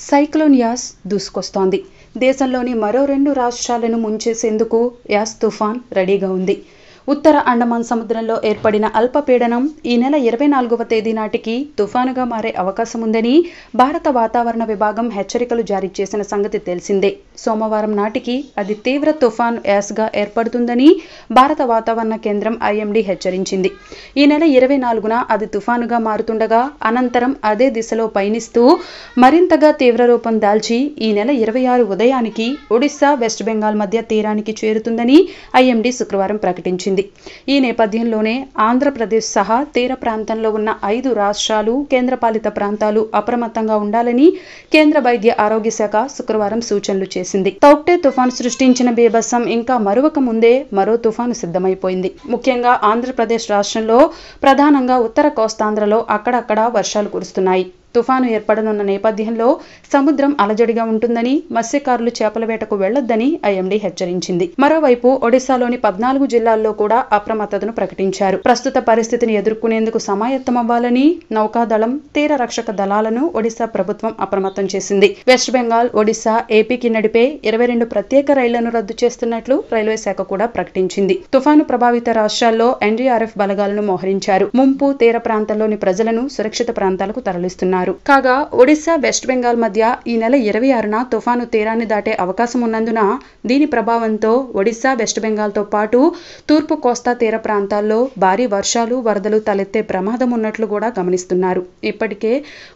Cyclone as దూసుకొస్తోంది. దేశంలోని మరో రెండు రాష్ట్రాలను ముంచేసేందుకు యాస్ తుఫాన్ రెడీగా ఉంది. ఉత్తర అండమాన్ సముద్రంలో ఏర్పడిన అల్పపీడనం ఈ నెల ఇరవై నాలుగవ తేదీ నాటికి తుఫానుగా మారే అవకాశం ఉందని భారత వాతావరణ విభాగం హెచ్చరికలు జారీ చేసిన సంగతి తెలిసిందే. సోమవారం నాటికి అది తీవ్ర తుఫాన్ యాస్గా ఏర్పడుతుందని భారత వాతావరణ కేంద్రం ఐఎండీ హెచ్చరించింది. ఈ నెల ఇరవై నాలుగున అది తుఫానుగా మారుతుండగా అనంతరం అదే దిశలో పయనిస్తూ మరింతగా తీవ్ర రూపం దాల్చి ఈ నెల ఇరవై ఆరు ఉదయానికి ఒడిశా వెస్ట్ బెంగాల్ మధ్య తీరానికి చేరుతుందని ఐఎండీ శుక్రవారం ప్రకటించింది. ఈ నేపథ్యంలోనే ఆంధ్రప్రదేశ్ సహా తీర ప్రాంతంలో ఉన్న ఐదు రాష్ట్రాలు కేంద్రపాలిత ప్రాంతాలు అప్రమత్తంగా ఉండాలని కేంద్ర వైద్య ఆరోగ్య శాఖ శుక్రవారం సూచనలు చేసింది. తౌక్టే తుఫాను సృష్టించిన బీభత్సం ఇంకా మరొక ముందే మరో తుఫాను సిద్ధమైపోయింది. ముఖ్యంగా ఆంధ్రప్రదేశ్ రాష్ట్రంలో ప్రధానంగా ఉత్తర కోస్తాంధ్రలో అక్కడక్కడ వర్షాలు కురుస్తున్నాయి. తుఫాను ఏర్పడనున్న నేపథ్యంలో సముద్రం అలజడిగా ఉంటుందని మత్స్యకారులు చేపల వేటకు వెళ్ళొద్దని ఐఎండీ హెచ్చరించింది. మరోవైపు ఒడిశాలోని పద్నాలుగు జిల్లాల్లో కూడా అప్రమత్తతను ప్రకటించారు. ప్రస్తుత పరిస్థితిని ఎదుర్కొనేందుకు సమాయత్తమవ్వాలని నౌకాదళం తీర రక్షక దళాలను ఒడిశా ప్రభుత్వం అప్రమత్తం చేసింది. వెస్ట్ బెంగాల్ ఒడిశా ఏపీకి నడిపే ఇరవై రెండు ప్రత్యేక రైళ్ళను రద్దు చేస్తున్నట్లు రైల్వే శాఖ కూడా ప్రకటించింది. తుఫాను ప్రభావిత రాష్ట్రాల్లో ఎన్డీఆర్ఎఫ్ బలగాలను మోహరించారు. ముంపు తీర ప్రాంతంలోని ప్రజలను సురక్షిత ప్రాంతాలకు తరలిస్తున్నారు. కాగా ఒడిశా వెస్ట్ బెంగాల్ మధ్య ఈ నెల ఇరవై ఆరున తుఫాను తీరాన్ని దాటే అవకాశం ఉన్నందున దీని ప్రభావంతో ఒడిశా వెస్ట్ బెంగాల్తో పాటు తూర్పు కోస్తా తీర ప్రాంతాల్లో భారీ వర్షాలు వరదలు తలెత్తే ప్రమాదం ఉన్నట్లు కూడా గమనిస్తున్నారు. ఇప్పటికే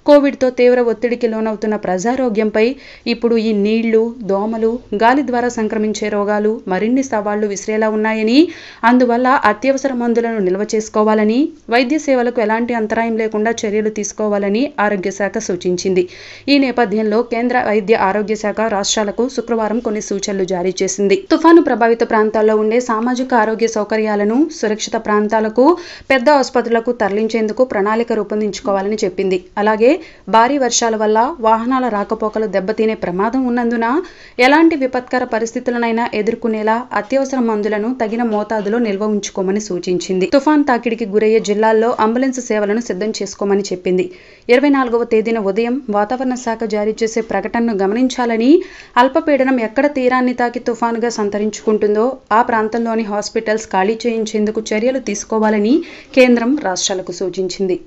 కోవిడ్తో తీవ్ర ఒత్తిడికి లోనవుతున్న ప్రజారోగ్యంపై ఇప్పుడు ఈ నీళ్ళు దోమలు గాలి ద్వారా సంక్రమించే రోగాలు మరిన్ని సవాళ్ళు విసిరేలా ఉన్నాయని అందువల్ల అత్యవసర మందులను నిల్వ చేసుకోవాలని వైద్య సేవలకు ఎలాంటి అంతరాయం లేకుండా చర్యలు తీసుకోవాలని ఆరోగ్య శాఖ సూచించింది. ఈ నేపథ్యంలో కేంద్ర వైద్య ఆరోగ్య శాఖ రాష్ట్రాలకు శుక్రవారం కొన్ని సూచనలు జారీ చేసింది. తుఫాను ప్రభావిత ప్రాంతాల్లో ఉండే సామాజిక ఆరోగ్య సౌకర్యాలను సురక్షిత ప్రాంతాలకు పెద్ద ఆసుపత్రులకు తరలించేందుకు ప్రణాళిక రూపొందించుకోవాలని చెప్పింది. అలాగే భారీ వర్షాల వల్ల వాహనాల రాకపోకలు దెబ్బతినే ప్రమాదం ఉన్నందున ఎలాంటి విపత్కర పరిస్థితులనైనా ఎదుర్కొనేలా అత్యవసర మందులను తగిన మోతాదులో నిల్వ ఉంచుకోమని సూచించింది. తుఫాన్ తాకిడికి గురయ్యే జిల్లాల్లో అంబులెన్స్ సేవలను సిద్ధం చేసుకోమని చెప్పింది. ఇరవై నాలుగవ తేదీన ఉదయం వాతావరణ శాఖ జారీ చేసే ప్రకటనను గమనించాలని అల్పపీడనం ఎక్కడ తీరాన్ని తాకి తుఫానుగా సంతరించుకుంటుందో ఆ ప్రాంతంలోని హాస్పిటల్స్ ఖాళీ చేయించేందుకు చర్యలు తీసుకోవాలని కేంద్రం రాష్ట్రాలకు సూచించింది.